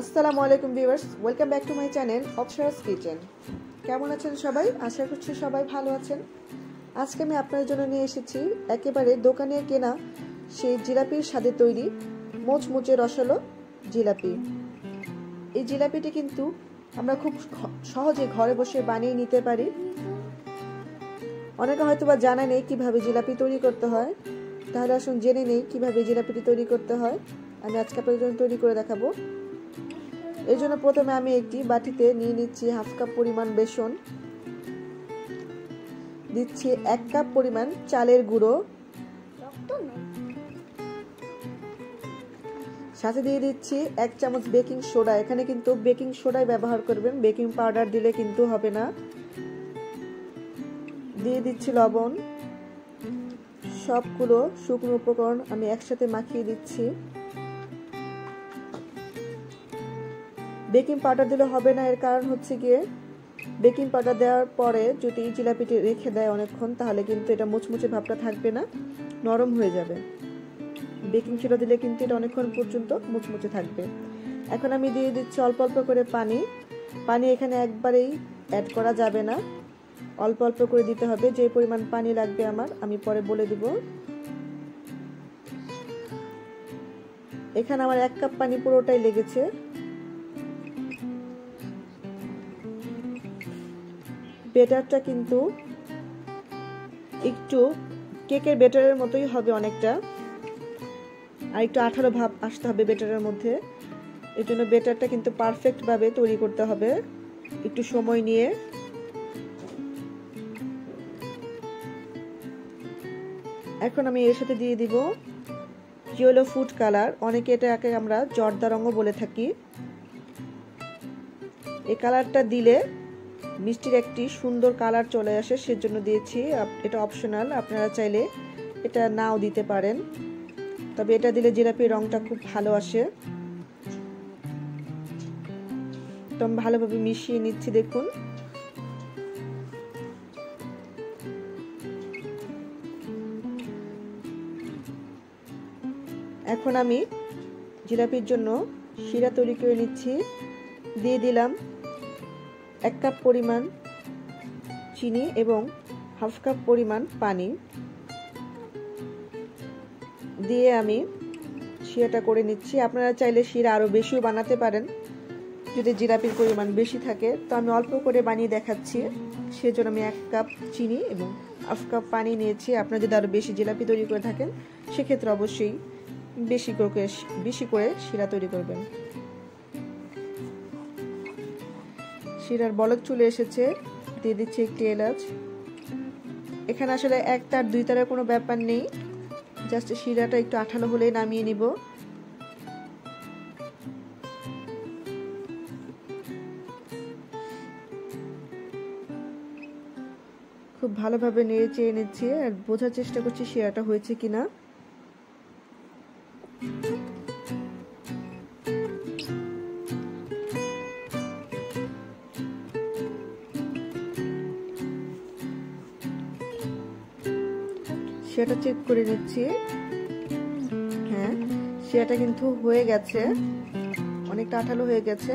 আসসালামু আলাইকুম viewers, welcome back to my channel Apsaras kitchen. কেমন আছেন সবাই? আশা করছি সবাই ভালো আছেন। আজকে আমি আপনার জন্য নিয়ে এসেছি একেবারে দোকানে কেনা সেই জিলাপির স্বাদে তৈরি মোচমুচে রসালো জিলাপি। এই জিলাপিটি কিন্তু আমরা খুব সহজে ঘরে বসে বানিয়ে নিতে পারি। অনেকে হয়তো বা জানা নেই কীভাবে জিলাপি তৈরি করতে হয়। তাহলে আসুন জেনে নেই কীভাবে জিলাপিটি তৈরি করতে হয়। আমি আজকে আপনাদের জন্য তৈরি করে দেখাবো। এর জন্য প্রথমে আমি একটি বাটিতে নিয়ে নিচ্ছি হাফ কাপ পরিমাণ বেসন। দিচ্ছি এক কাপ পরিমাণ চালের গুঁড়ো। সাথে দিয়ে দিচ্ছি এক চামচ বেকিং সোডা। এখানে কিন্তু বেকিং সোডাই ব্যবহার করবেন। বেকিং পাউডার দিলে কিন্তু হবে না। দিয়ে দিচ্ছি লবণ। সবগুলো শুকনো উপকরণ আমি একসাথে মাখিয়ে দিচ্ছি। বেকিং পাউডার দিলে হবে না, এর কারণ হচ্ছে গিয়ে বেকিং পাউডার দেওয়ার পরে যদি জিলাপিটি রেখে দেয় অনেকক্ষণ, তাহলে কিন্তু এটা মুচমুচে ভাবটা থাকবে না, নরম হয়ে যাবে। বেকিং সোডা দিলে কিন্তু এটা অনেকক্ষণ পর্যন্ত মুচমুচে থাকবে। এখন আমি দিয়ে দিচ্ছি অল্প অল্প করে পানি। পানি এখানে একবারেই অ্যাড করা যাবে না। অল্প অল্প করে দিতে হবে, যে পরিমাণ পানি লাগবে আমার, আমি পরে বলে দিব। এখানে আমার এক কাপ পানি পুরোটাই লেগেছে। বেটারটা কিন্তু একটু কেকের বেটারের মতোই হবে অনেকটা। আর একটু আঠারো ভাব আসতে হবে বেটারের মধ্যে। এর জন্য বেটারটা কিন্তু পারফেক্টভাবে তৈরি করতে হবে। একটু সময় নিয়ে। এখন আমি এর সাথে দিয়ে দিব ইয়েলো ফুড কালার অনেকে এটাকে আমরা জর্দা রঙও বলে থাকি। এই কালারটা দিলে মিষ্টির একটি সুন্দর কালার চলে আসে, সেজন্য দিয়েছি। এটা অপশনাল আপনারা চাইলে এটা নাও দিতে পারেন। তবে এটা দিলে জিলাপির রংটা খুব ভালো আসে। আমি ভালোভাবে মিশিয়ে নিচ্ছি, দেখুন। এখন আমি জিলাপির জন্য শিরা তৈরি করে নিচ্ছি। দিয়ে দিলাম এক কাপ পরিমাণ চিনি এবং হাফ কাপ পরিমাণ পানি দিয়ে আমি শিরাটা করে নিচ্ছি। আপনারা চাইলে শিরা আরও বেশিও বানাতে পারেন। যদি জিলাপির পরিমাণ বেশি থাকে, তো আমি অল্প করে বানিয়ে দেখাচ্ছি। সেজন্য আমি এক কাপ চিনি এবং হাফ কাপ পানি নিয়েছি। আপনারা যদি আরও বেশি জিলাপি তৈরি করে থাকেন, সেক্ষেত্রে অবশ্যই বেশি করে বেশি করে শিরা তৈরি করবেন। শিরার বলক চলে এসেছে। দিয়ে দিচ্ছি একটি এলাচ। এখানে আসলে এক তার, দুই তারের কোনো ব্যাপার নেই। জাস্ট শিরাটা একটু আঠালো হলে নামিয়ে নিব। খুব ভালোভাবে নেড়ে চেয়ে নিচ্ছি আর বোঝার চেষ্টা করছি শিরাটা হয়েছে কিনা। সেটা চেক করে নিচ্ছি। হ্যাঁ সেটা কিন্তু হয়ে গেছে। অনেকটা আঠালো হয়ে গেছে।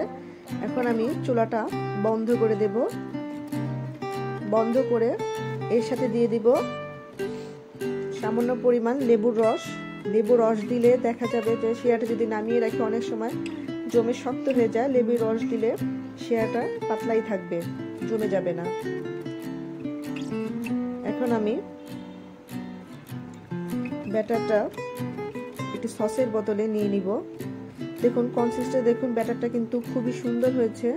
এখন আমি চুলাটা বন্ধ করে দেব। বন্ধ করে এর সাথে দিয়ে দিব সামান্য পরিমাণ লেবুর রস। লেবুর রস দিলে দেখা যাবে যে শিয়াটা যদি নামিয়ে রাখি, অনেক সময় জমে শক্ত হয়ে যায়। লেবুর রস দিলে শিয়াটা পাতলাই থাকবে, জমে যাবে না। এখন আমি ব্যাটারটা একটি সসের বোতলে নিয়ে নিব। দেখুন কনসিস্টে দেখুন, ব্যাটারটা কিন্তু খুবই সুন্দর হয়েছে।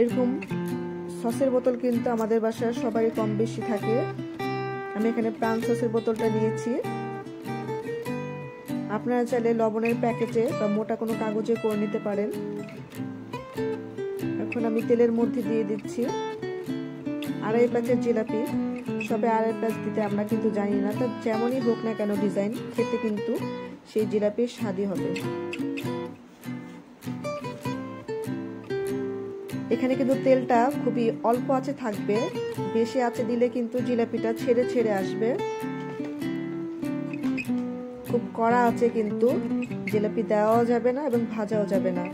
এরকম সসের বোতল কিন্তু আমাদের বাসায় সবারই কম বেশি থাকে। আমি এখানে প্রাণ সসের বোতলটা নিয়েছি। আপনারা চাইলে লবণের প্যাকেটে বা মোটা কোনো কাগজে করে নিতে পারেন। এখন আমি তেলের মধ্যে দিয়ে দিচ্ছি। আড়াই প্যাচের জিলাপি, সবে আড়াই প্যাচ দিতে আমরা কিন্তু জানি না, তা যেমনই হোক না কেন ডিজাইন খেতে কিন্তু সেই জিলাপির স্বাদই হবে। এখানে কিন্তু তেলটা খুবই অল্প আছে থাকবে, বেশি আছে দিলে কিন্তু জিলাপিটা ছেড়ে ছেড়ে আসবে। খুব কড়া আছে কিন্তু জিলাপি দেওয়াও যাবে না এবং ভাজাও যাবে না।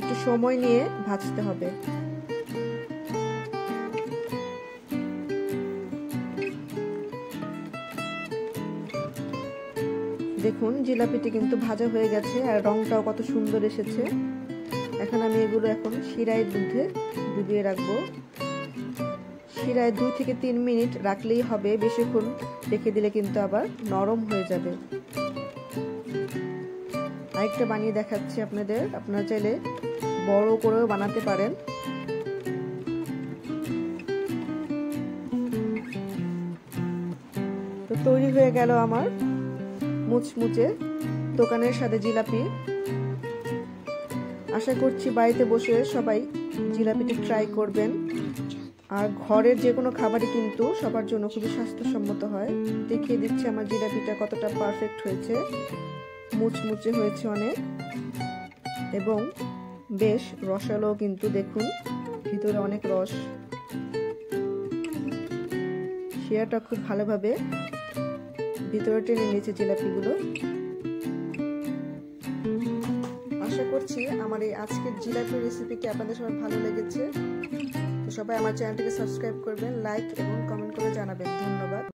একটু সময় নিয়ে ভাজতে হবে। দেখুন, জিলাপিটি কিন্তু ভাজা হয়ে গেছে আর রংটাও কত সুন্দর এসেছে। এখন আমি এগুলো এখন শিরায় দুধে ডুবিয়ে রাখব। শিরায় দুই থেকে তিন মিনিট রাখলেই হবে, বেশিক্ষণ রেখে দিলে কিন্তু আবার নরম হয়ে যাবে। আরেকটা বানিয়ে দেখাচ্ছি আপনাদের, আপনারা চাইলে বড় করেও বানাতে পারেন। তো তৈরি হয়ে গেল আমার মুচমুচে দোকানের সাথে জিলাপি। আশা করছি বাড়িতে বসে সবাই জিলাপিটি ট্রাই করবেন। আর ঘরের যে কোনো খাবারই কিন্তু সবার জন্য খুবই স্বাস্থ্যসম্মত হয়। দেখিয়ে দিচ্ছি আমার জিলাপিটা কতটা পারফেক্ট হয়েছে। মুচমুচে হয়েছে অনেক। এবং বেশ রসালো কিন্তু দেখুন, ভিতরে অনেক রস। শিয়াটা খুব ভালোভাবে ভিতরে টেনে নিয়েছে জিলাপিগুলো। আশা করছি আমার এই আজকের জিলাপি রেসিপিটি আপনাদের সবার ভালো লেগেছে। তো সবাই আমার চ্যানেলটিকে সাবস্ক্রাইব করবেন লাইক এবং কমেন্ট করে জানাবেন। ধন্যবাদ।